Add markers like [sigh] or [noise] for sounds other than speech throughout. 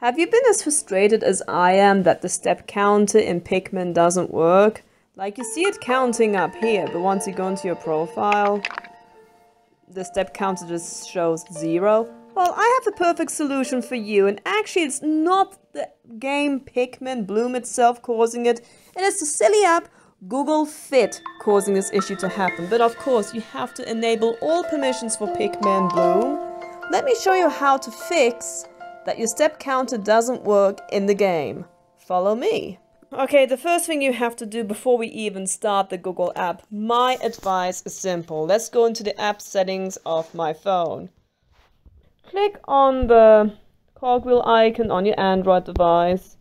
Have you been as frustrated as I am that the step counter in Pikmin doesn't work? Like you see it counting up here, but once you go into your profile, the step counter just shows zero. Well, I have the perfect solution for you, and actually it's not the game Pikmin Bloom itself causing it, it is the silly app Google Fit causing this issue to happen. But of course, you have to enable all permissions for Pikmin Bloom. Let me show you how to fix that your step counter doesn't work in the game. Follow me. Okay, the first thing you have to do before we even start the Google app, my advice is simple. Let's go into the app settings of my phone. Click on the cogwheel icon on your Android device.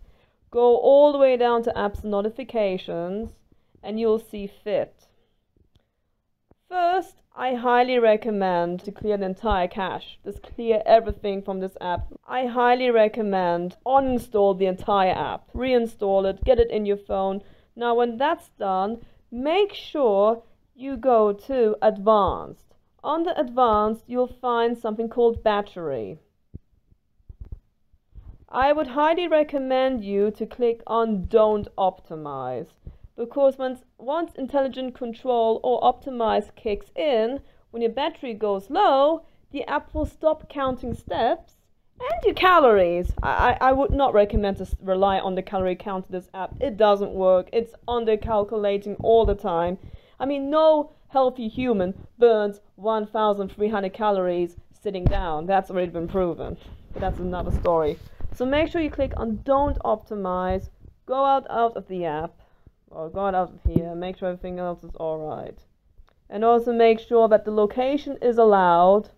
Go all the way down to apps and notifications and you'll see fit. First, I highly recommend to clear the entire cache. Just clear everything from this app. I highly recommend uninstall the entire app, reinstall it, get it in your phone. Now when that's done, make sure you go to advanced. Under advanced, you'll find something called battery. I would highly recommend you to click on don't optimize because once, once intelligent control or optimize kicks in, when your battery goes low, the app will stop counting steps and your calories. I, I would not recommend to rely on the calorie count of this app. It doesn't work. It's under calculating all the time. I mean, no healthy human burns 1,300 calories sitting down. That's already been proven. But that's another story. So make sure you click on don't optimize, go out, out of the app, or go out of here, make sure everything else is alright. And also make sure that the location is allowed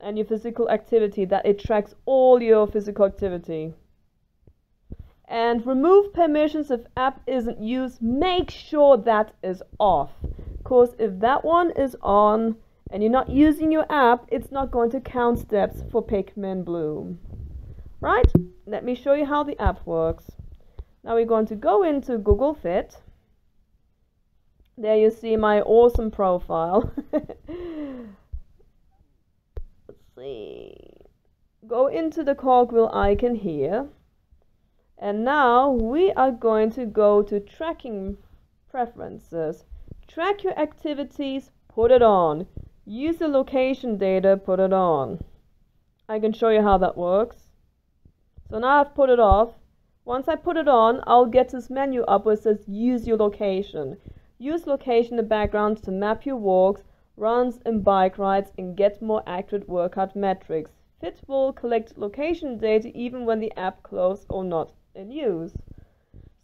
and your physical activity, that it tracks all your physical activity. And remove permissions if app isn't used, make sure that is off. Because if that one is on and you're not using your app, it's not going to count steps for Pikmin Bloom. Right? Let me show you how the app works. Now we're going to go into Google Fit. There you see my awesome profile. [laughs] Let's see. Go into the cogwheel icon here. And now we are going to go to tracking preferences. Track your activities, put it on. Use the location data, put it on. I can show you how that works. So now I've put it off. Once I put it on, I'll get this menu up where it says use your location. Use location in the background to map your walks, runs and bike rides and get more accurate workout metrics. Fit will collect location data even when the app closed or not in use.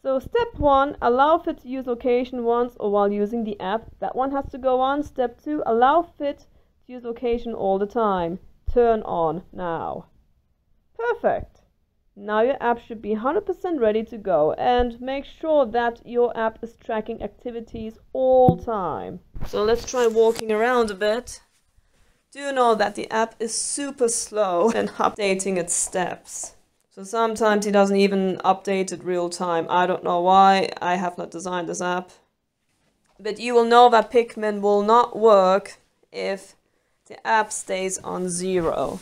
So step one, allow Fit to use location once or while using the app. That one has to go on. Step two, allow Fit to use location all the time. Turn on now. Perfect. Now your app should be 100% ready to go and make sure that your app is tracking activities all time. So let's try walking around a bit. Do know that the app is super slow [laughs] in updating its steps? So sometimes it doesn't even update it real time. I don't know why. I have not designed this app. But you will know that Pikmin will not work if the app stays on zero.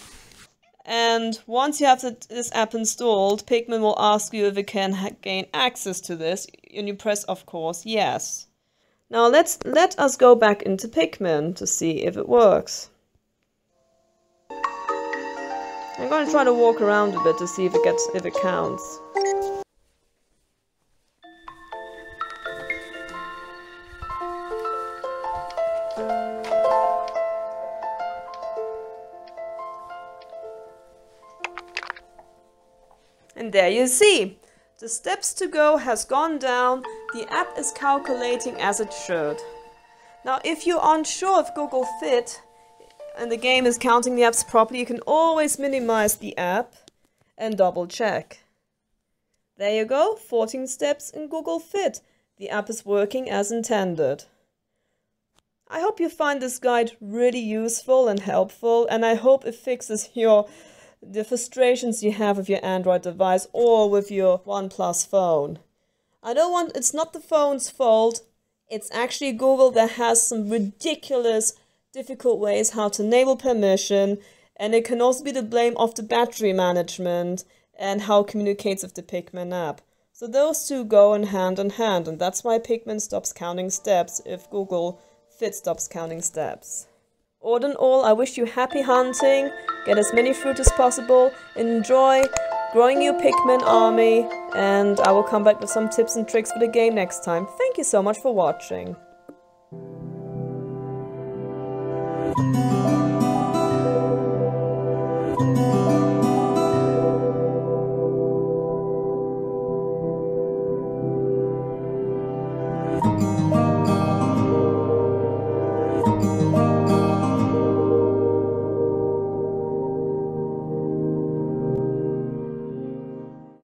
And once you have this app installed, Pikmin will ask you if it can gain access to this, and you press, of course, yes. Now let's let us go back into Pikmin to see if it works. I'm going to try to walk around a bit to see if it gets if it counts. And there you see, the steps to go has gone down, the app is calculating as it should. Now if you're unsure if Google Fit and the game is counting the apps properly, you can always minimize the app and double check. There you go, 14 steps in Google Fit. The app is working as intended. I hope you find this guide really useful and helpful and I hope it fixes your the frustrations you have with your Android device or with your OnePlus phone. I don't want, it's not the phone's fault, it's actually Google that has some ridiculous, difficult ways how to enable permission, and it can also be the blame of the battery management and how it communicates with the Pikmin app. So those two go in hand in hand, and that's why Pikmin stops counting steps if Google Fit stops counting steps. All in all, I wish you happy hunting, get as many fruit as possible, enjoy growing your Pikmin army, and I will come back with some tips and tricks for the game next time. Thank you so much for watching.